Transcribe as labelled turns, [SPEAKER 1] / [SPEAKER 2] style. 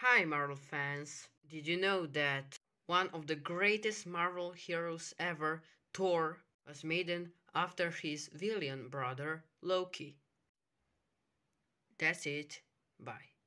[SPEAKER 1] Hi Marvel fans! Did you know that one of the greatest Marvel heroes ever, Thor, was made after his villain brother Loki? That's it. Bye.